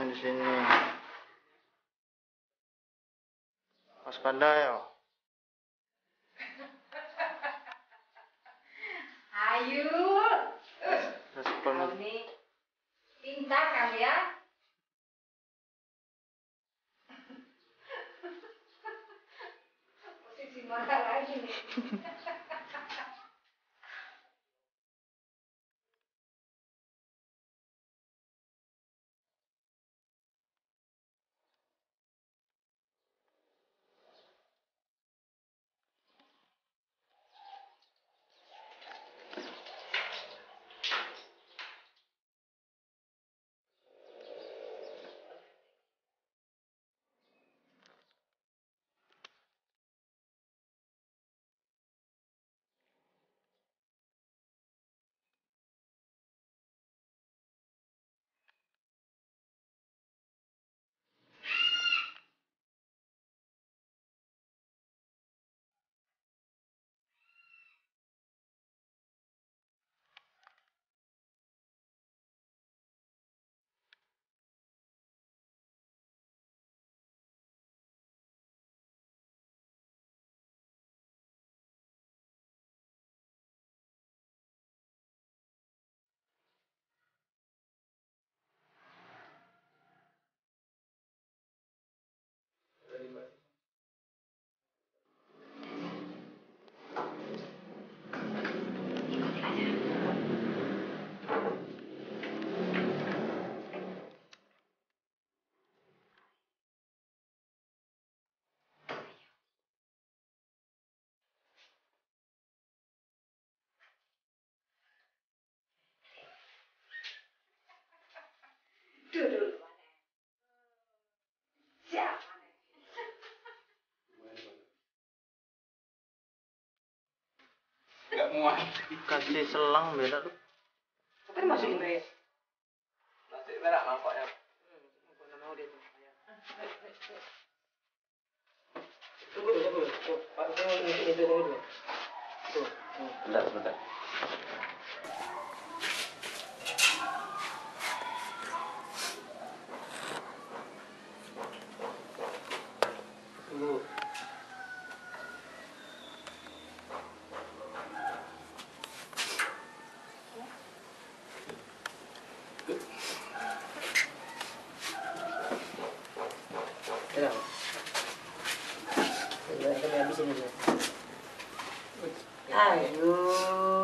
Di sini. Waspada ya. Ayu. Respon pintar kamu ya. Posisi mana lagi nih? Muat. kasih selang beda tuh. Tapi masukin Reyes. Nasi merah mangkoknya. Tunggu dulu, tunggu dulu. Tuh, Pak, saya mau ngisi itu, tunggu dulu. Tuh. Bentar, bentar. 集め。はい。